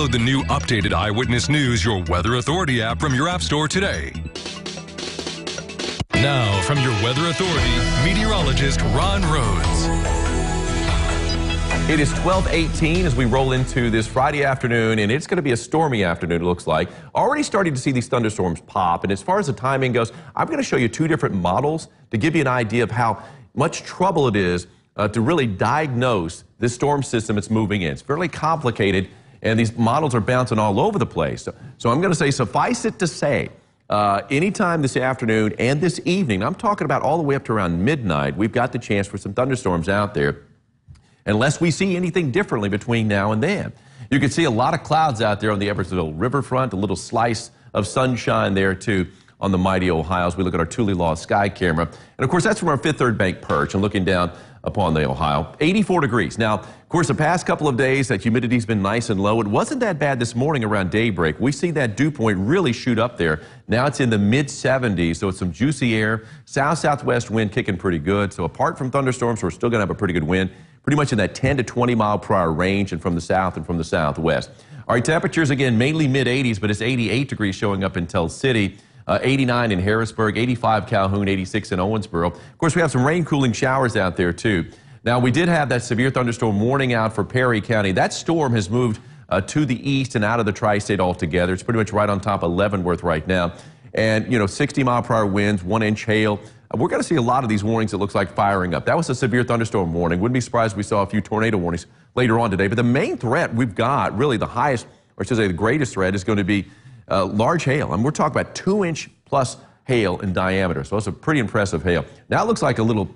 Download the new updated Eyewitness News, your Weather Authority app from your App Store today. Now, from your Weather Authority, meteorologist Ron Rhodes. It is 1218 as we roll into this Friday afternoon, and it's going to be a stormy afternoon, it looks like. Already starting to see these thunderstorms pop, and as far as the timing goes, I'm going to show you two different models to give you an idea of how much trouble it is uh, to really diagnose this storm system that's moving in. It's fairly complicated, and these models are bouncing all over the place. So, so I'm going to say, suffice it to say, uh, anytime this afternoon and this evening, I'm talking about all the way up to around midnight, we've got the chance for some thunderstorms out there, unless we see anything differently between now and then. You can see a lot of clouds out there on the Evansville riverfront, a little slice of sunshine there too on the mighty Ohio as we look at our Thule Law sky camera. And of course, that's from our Fifth Third Bank perch and looking down upon the Ohio. 84 degrees. Now, of course, the past couple of days, that humidity's been nice and low. It wasn't that bad this morning around daybreak. We see that dew point really shoot up there. Now it's in the mid 70s, so it's some juicy air. South southwest wind kicking pretty good. So apart from thunderstorms, we're still going to have a pretty good wind, pretty much in that 10 to 20 mile per hour range, and from the south and from the southwest. Our temperatures again mainly mid 80s, but it's 88 degrees showing up in Tell City uh, 89 in Harrisburg, 85 Calhoun, 86 in Owensboro. Of course, we have some rain cooling showers out there too. Now, we did have that severe thunderstorm warning out for Perry County. That storm has moved uh, to the east and out of the tri-state altogether. It's pretty much right on top of Leavenworth right now. And, you know, 60 mile per hour winds, one inch hail. Uh, we're going to see a lot of these warnings, it looks like, firing up. That was a severe thunderstorm warning. Wouldn't be surprised if we saw a few tornado warnings later on today. But the main threat we've got, really the highest, or should I say the greatest threat, is going to be uh, large hail. And we're talking about two inch plus hail in diameter. So it's a pretty impressive hail. Now it looks like a little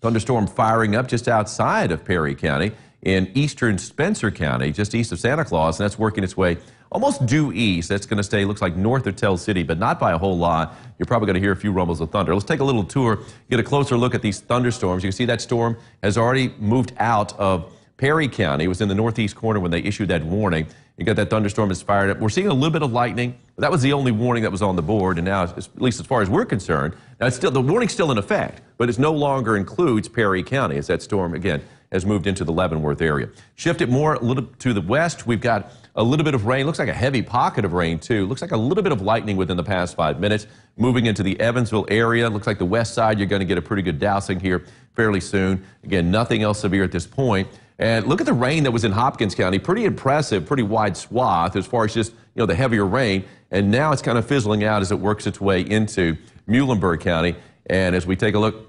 thunderstorm firing up just outside of Perry County in eastern Spencer County, just east of Santa Claus, and that's working its way almost due east. That's going to stay, looks like north of Tell City, but not by a whole lot. You're probably going to hear a few rumbles of thunder. Let's take a little tour, get a closer look at these thunderstorms. You can see that storm has already moved out of Perry County. Was in the northeast corner when they issued that warning. You got that thunderstorm that's fired up. We're seeing a little bit of lightning. That was the only warning that was on the board, and now, at least as far as we're concerned, now still the warning's still in effect, but it no longer includes Perry County as that storm again has moved into the Leavenworth area. Shift it more a little to the west. We've got a little bit of rain. Looks like a heavy pocket of rain too. Looks like a little bit of lightning within the past five minutes. Moving into the Evansville area. Looks like the west side. You're going to get a pretty good dousing here fairly soon. Again, nothing else severe at this point. And look at the rain that was in Hopkins County. Pretty impressive, pretty wide swath as far as just, you know, the heavier rain. And now it's kind of fizzling out as it works its way into Muhlenberg County. And as we take a look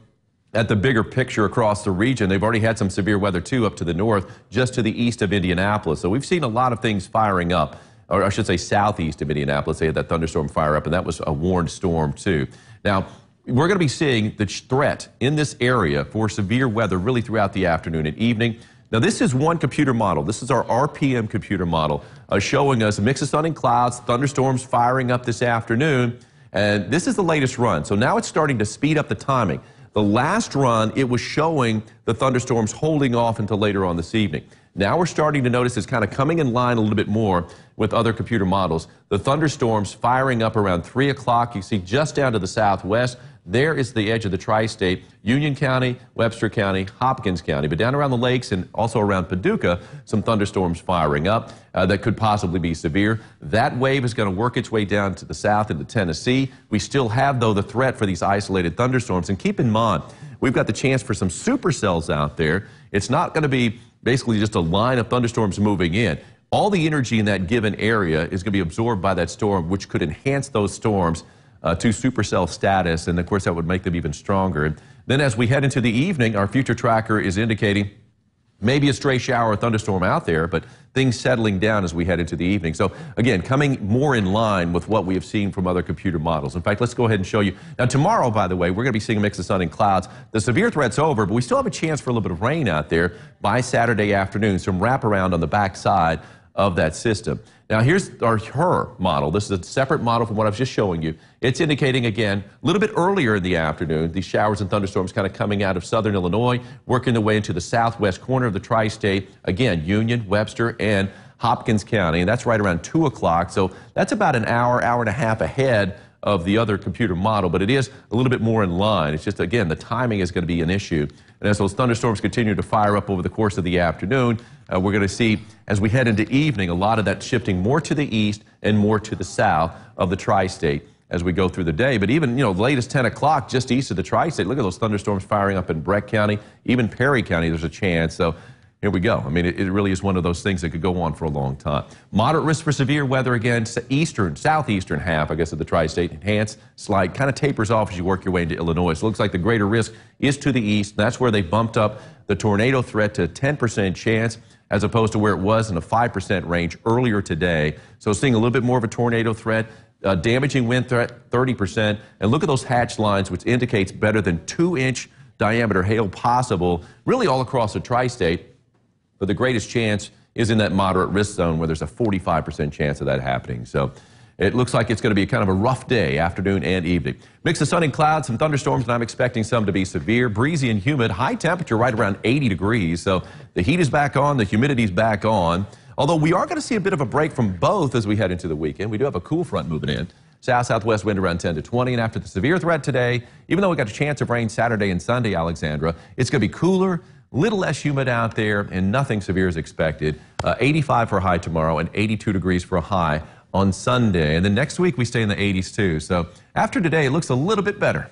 at the bigger picture across the region, they've already had some severe weather too up to the north, just to the east of Indianapolis. So we've seen a lot of things firing up, or I should say southeast of Indianapolis. They had that thunderstorm fire up, and that was a warned storm too. Now, we're going to be seeing the threat in this area for severe weather really throughout the afternoon and evening. Now, this is one computer model. This is our RPM computer model uh, showing us a mix of sun and clouds, thunderstorms firing up this afternoon. And this is the latest run. So now it's starting to speed up the timing. The last run, it was showing the thunderstorms holding off until later on this evening. Now we're starting to notice it's kind of coming in line a little bit more with other computer models. The thunderstorms firing up around 3 o'clock. You see just down to the southwest. There is the edge of the tri-state, Union County, Webster County, Hopkins County. But down around the lakes and also around Paducah, some thunderstorms firing up uh, that could possibly be severe. That wave is going to work its way down to the south into Tennessee. We still have, though, the threat for these isolated thunderstorms. And keep in mind, we've got the chance for some supercells out there. It's not going to be basically just a line of thunderstorms moving in. All the energy in that given area is going to be absorbed by that storm, which could enhance those storms uh, to supercell status, and of course that would make them even stronger. And then as we head into the evening, our future tracker is indicating maybe a stray shower or thunderstorm out there, but things settling down as we head into the evening. So again, coming more in line with what we have seen from other computer models. In fact, let's go ahead and show you. Now tomorrow, by the way, we're going to be seeing a mix of sun and clouds. The severe threat's over, but we still have a chance for a little bit of rain out there by Saturday afternoon. Some wraparound on the backside of that system. Now, here's our HRRR model. This is a separate model from what I was just showing you. It's indicating, again, a little bit earlier in the afternoon, these showers and thunderstorms kind of coming out of southern Illinois, working their way into the southwest corner of the tri state. Again, Union, Webster, and Hopkins County. And that's right around 2 o'clock. So that's about an hour, hour and a half ahead of the other computer model, but it is a little bit more in line. It's just, again, the timing is going to be an issue. And as those thunderstorms continue to fire up over the course of the afternoon, uh, we're going to see, as we head into evening, a lot of that shifting more to the east and more to the south of the tri state as we go through the day. But even, you know, latest 10 o'clock just east of the tri state, look at those thunderstorms firing up in Breck County, even Perry County, there's a chance. So here we go. I mean, it, it, really is one of those things that could go on for a long time. Moderate risk for severe weather again, eastern, southeastern half, I guess, of the tri state. Enhanced, slight, kind of tapers off as you work your way into Illinois. So it looks like the greater risk is to the east. That's where they bumped up the tornado threat to 10% chance as opposed to where it was in a 5% range earlier today. So seeing a little bit more of a tornado threat. Uh, damaging wind threat 30%. And look at those hatch lines, which indicates better than two inch diameter hail possible, really all across the tri state but the greatest chance is in that moderate risk zone where there's a 45% chance of that happening. So it looks like it's going to be kind of a rough day, afternoon and evening. Mix of sun and clouds, some thunderstorms, and I'm expecting some to be severe, breezy and humid. High temperature right around 80 degrees. So the heat is back on, the humidity's back on. Although we are going to see a bit of a break from both as we head into the weekend. We do have a cool front moving in. South southwest wind around 10 to 20. And after the severe threat today, even though we got a chance of rain Saturday and Sunday, Alexandra, it's going to be cooler little less humid out there, and nothing severe is expected. Uh, 85 for a high tomorrow and 82 degrees for a high on Sunday. And then next week we stay in the 80s too. So after today, it looks a little bit better.